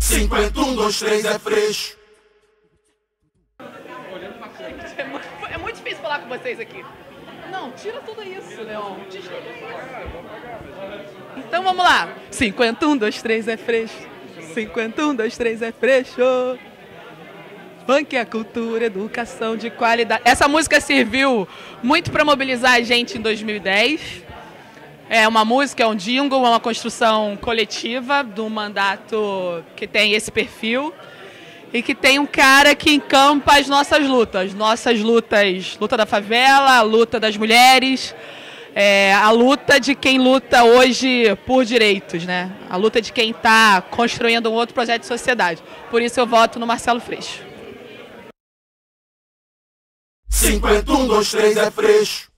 51, 2, 3 é freixo. É muito, é muito difícil falar com vocês aqui. Não, tira tudo isso, Leon. Então vamos lá. 51, 2, 3 é freixo. 51, 2, 3 é freixo. Funk é cultura, educação de qualidade. Essa música serviu muito para mobilizar a gente em 2010. É uma música, é um jingle, é uma construção coletiva do mandato que tem esse perfil e que tem um cara que encampa as nossas lutas, nossas lutas, luta da favela, luta das mulheres, é, a luta de quem luta hoje por direitos, né? A luta de quem está construindo um outro projeto de sociedade. Por isso eu voto no Marcelo Freixo. 51, 2, 3 é freixo.